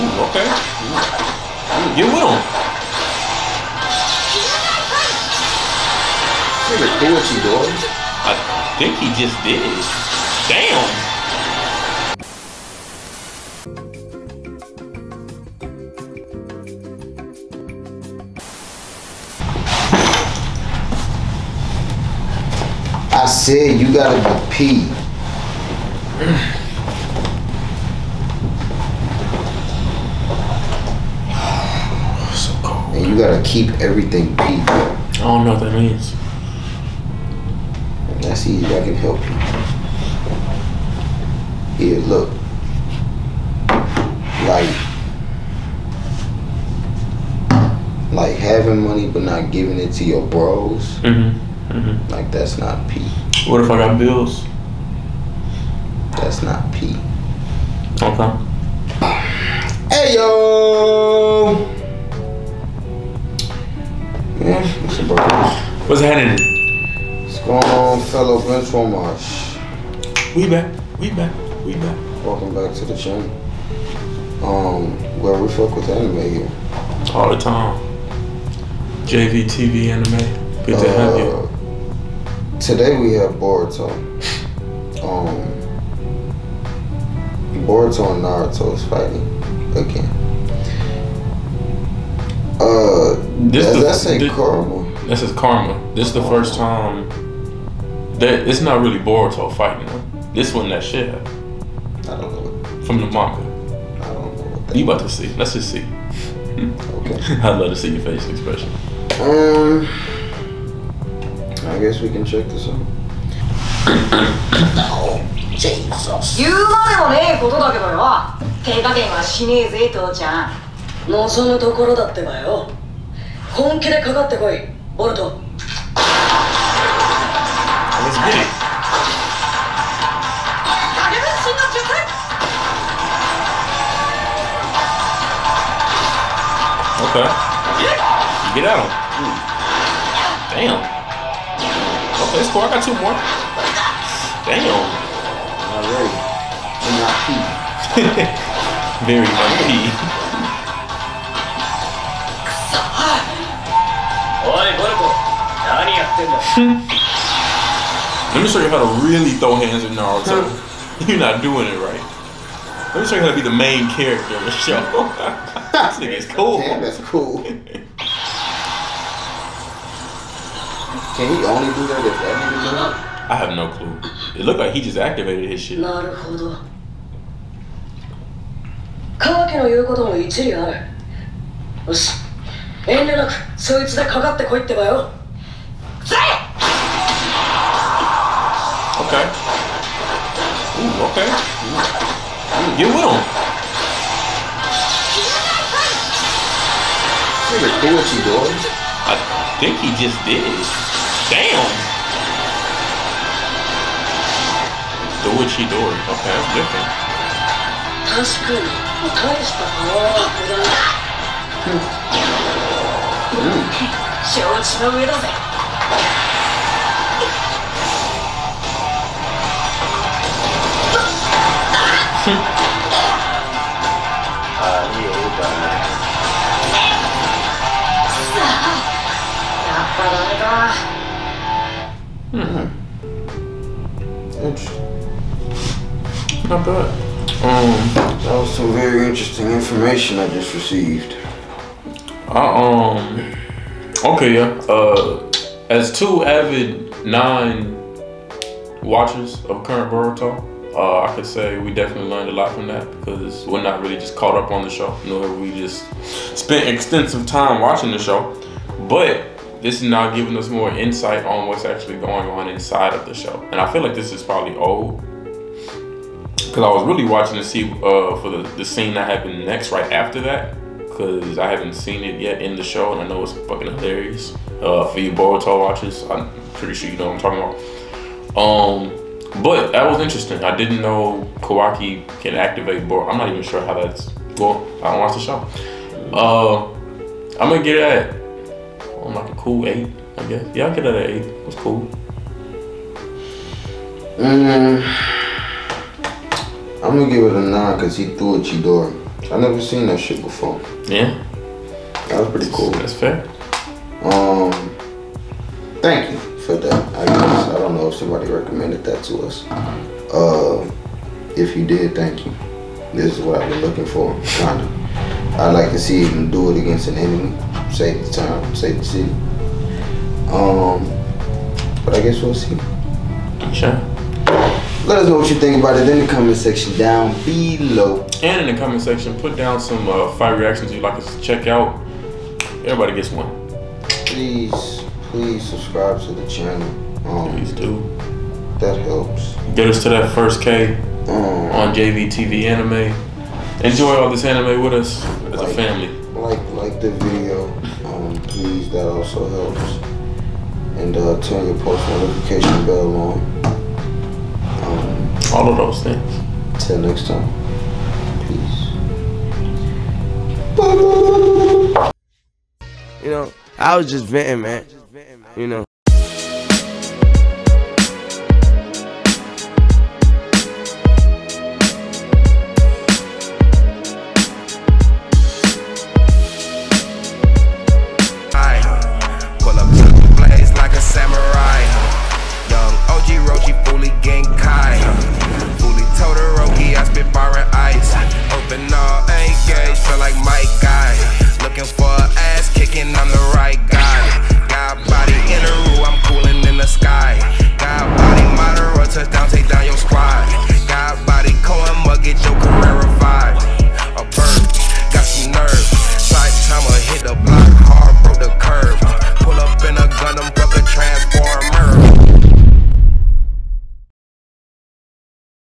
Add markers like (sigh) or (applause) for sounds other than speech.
Ooh, okay. Ooh. Get with him. Do what you doing? I think he just did. Damn. I said you gotta be pee. You gotta keep everything pee. I don't know what that means. That's easy, I can help you. Here, look. Like, like having money but not giving it to your bros, Mm-hmm. Mm-hmm. like that's not pee. What if I got bills? That's not pee. Okay. Hey yo! Yeah, what's up, bro? What's happening? What's going on, fellow bench warmers? We back. We back. We back. Welcome back to the channel. Um, where we fuck with anime here. All the time. JV TV anime. Good to have you. Uh, Today we have Boruto. Um, Boruto and Naruto is fighting again. This does the- that say this- Karma? This is Karma. This is the first time that it's not really Boruto fighting them. This one that shit happened I don't know. What, from the manga. I don't know what that. You about to see. Let's just see. Okay. (laughs) I'd love to see your facial expression. Um, I guess we can check this out. 言うまでもねえことだけどよ手加減はしねえぜ父ちゃん望むところだってばよ 本気でかかってこいボルト水切り Okay. Yeah. Get out of him. Mm. Damn. Okay, score. I got two more. Damn. Already. Right. MIP. Very MIP. Let me show you how to really throw hands in Naruto. (laughs) You're not doing it right. Let me show you how to be the main character of the show. (laughs) this nigga's cool. Damn, that's cool. Can he only do that if that nigga do it? I have no clue. It looked like he just activated his shit. なるほど。カワキの言うことも一理ある。よし、遠慮なくそいつでかかってこいってばよ。Ooh, okay. Ooh, Get with him. Nigga, do what you doing? I think he just did. Damn. Do what she do. Okay, that's different. 確かに大したパワーアップだな承知の上だぜ Jackson. Hmm. Interesting. Not bad. Um, that was some very interesting information I just received. I um, okay, yeah. Uh, as two avid nine watchers of current Boruto, uh, I could say we definitely learned a lot from that because we're not really just caught up on the show, nor we just spent extensive time watching the show. But this is now giving us more insight on what's actually going on inside of the show, and I feel like this is probably old because I was really watching to see uh, for the, the scene that happened next right after that because I haven't seen it yet in the show and I know it's fucking hilarious. Uh, for you Boruto watchers, I'm pretty sure you know what I'm talking about. Um, but that was interesting. I didn't know Kawaki can activate Boruto. I'm not even sure how that's. Well, I don't watch the show. Uh, I'm gonna get it at on like a cool eight, I guess. Yeah, I'll get it at eight. It was cool. Mm, I'm gonna give it a nine because he threw a Chidori. I never seen that shit before. Yeah, That was pretty cool. that's fair. Um, thank you for that. I guess I don't know if somebody recommended that to us. Uh, if you did, thank you. This is what I've been looking for, kinda. I'd like to see him do it against an enemy, save the town, save the city. Um, but I guess we'll see. Sure. Let us know what you think about it in the comment section down below. And in the comment section, put down some uh, fight reactions you'd like us to check out. Everybody gets one. Please, please subscribe to the channel. Um, Please do. that helps. Get us to that first K Um, on JVTV Anime. Enjoy all this anime with us as a Like- family. like like the video, um, please. That also helps. And uh, turn your post notification bell on. Um, All of those things. till next time. Peace. You know, I was just venting, man. You know.